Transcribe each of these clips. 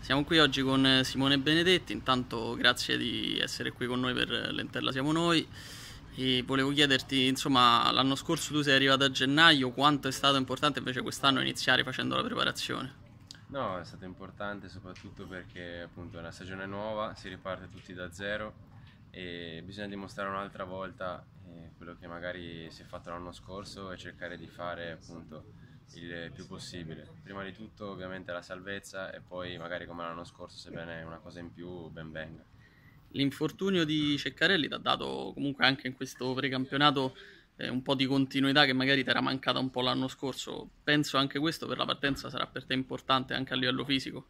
Siamo qui oggi con Simone Benedetti, intanto grazie di essere qui con noi per l'Entella Siamo Noi e volevo chiederti, insomma, l'anno scorso tu sei arrivato a gennaio, quanto è stato importante invece quest'anno iniziare facendo la preparazione? No, è stato importante soprattutto perché appunto è una stagione nuova, si riparte tutti da zero e bisogna dimostrare un'altra volta eh, quello che magari si è fatto l'anno scorso e cercare di fare appunto il più possibile. Prima di tutto ovviamente la salvezza e poi magari come l'anno scorso sebbene una cosa in più ben venga. L'infortunio di Ceccarelli ti ha dato comunque anche in questo precampionato eh, un po' di continuità che magari ti era mancata un po' l'anno scorso. Penso anche questo per la partenza sarà per te importante anche a livello fisico.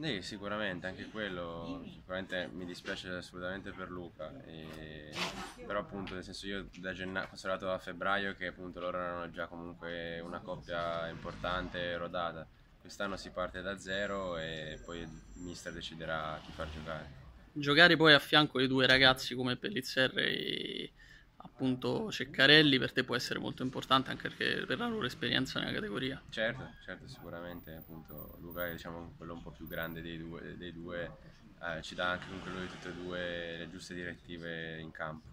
Sì, sicuramente, anche quello, sicuramente mi dispiace assolutamente per Luca, e, appunto nel senso io da gennaio, considerato da febbraio che appunto loro erano già comunque una coppia importante, rodata, quest'anno si parte da zero e poi il mister deciderà chi far giocare. Giocare poi a fianco di due ragazzi come Pellizzer e appunto Ceccarelli per te può essere molto importante anche perché per la loro esperienza nella categoria. Certo, certo, sicuramente appunto Luca è diciamo, quello un po' più grande dei due, dei due eh, ci dà anche comunque lui tutte e due le giuste direttive in campo.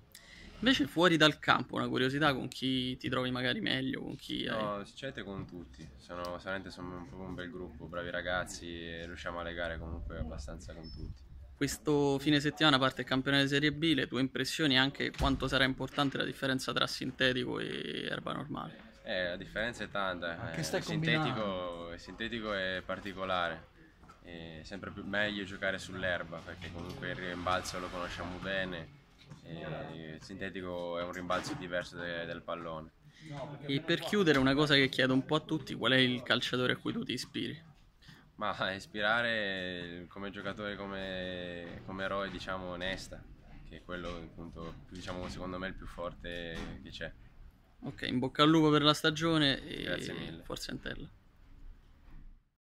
Invece fuori dal campo una curiosità con chi ti trovi magari meglio, con chi no, hai... sinceramente con tutti, sono, veramente sono proprio un bel gruppo, bravi ragazzi e riusciamo a legare comunque abbastanza con tutti. Questo fine settimana parte il campionato di Serie B, le tue impressioni anche quanto sarà importante la differenza tra sintetico e erba normale? Eh, la differenza è tanta, eh, il, sintetico, il, sintetico, è particolare, è sempre più meglio giocare sull'erba perché comunque il rimbalzo lo conosciamo bene, il sintetico è un rimbalzo diverso de, del pallone. E per chiudere una cosa che chiedo un po' a tutti, qual è il calciatore a cui tu ti ispiri? Ma ispirare come giocatore, come, come eroe, diciamo, onesta, che è quello appunto, diciamo, secondo me il più forte che c'è. Ok, in bocca al lupo per la stagione e Grazie mille. forza Entella.